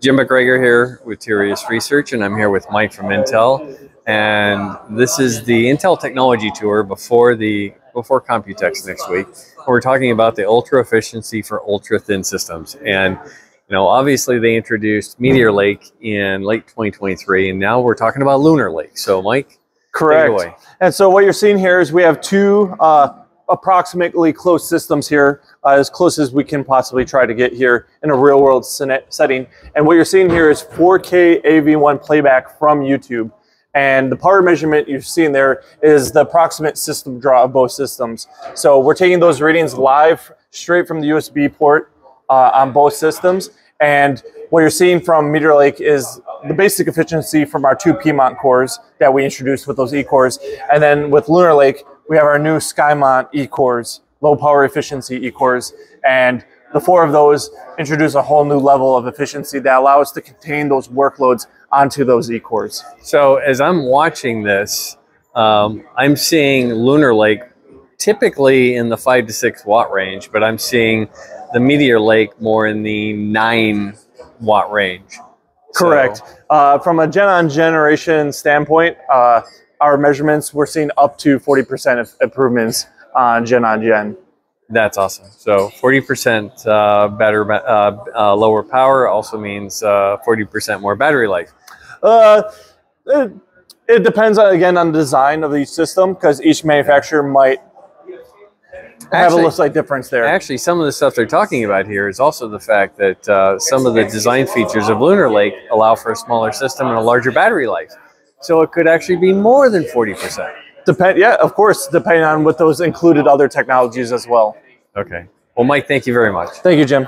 Jim McGregor here with Tirias Research, and I'm here with Mike from Intel. And this is the Intel Technology Tour before the before Computex next week. We're talking about the ultra efficiency for ultra thin systems. And you know, obviously they introduced Meteor Lake in late 2023, and now we're talking about Lunar Lake. So, Mike, correct. And so what you're seeing here is we have two uh, approximately close systems here, uh, as close as we can possibly try to get here in a real world setting. And what you're seeing here is 4K AV1 playback from YouTube. And the power measurement you're seeing there is the approximate system draw of both systems. So we're taking those readings live straight from the USB port uh, on both systems. And what you're seeing from Meteor Lake is the basic efficiency from our two Piedmont cores that we introduced with those E-cores. And then with Lunar Lake, we have our new Skymont E-cores, low power efficiency E-cores, and the four of those introduce a whole new level of efficiency that allow us to contain those workloads onto those E-cores. So as I'm watching this, um, I'm seeing Lunar Lake typically in the five to six watt range, but I'm seeing the Meteor Lake more in the nine watt range. Correct. So, uh, from a gen on generation standpoint, uh, our measurements, we're seeing up to 40% improvements on gen on gen. That's awesome. So 40% uh, better, uh, uh, lower power also means 40% uh, more battery life. Uh, it, it, depends on, again on the design of each system because each manufacturer might have a slight difference there. Actually, some of the stuff they're talking about here is also the fact that uh, some of the design features of Lunar Lake allow for a smaller system and a larger battery life. So it could actually be more than 40%. Depend, yeah, of course, depending on what those included other technologies as well. Okay. Well, Mike, thank you very much. Thank you, Jim.